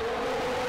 Música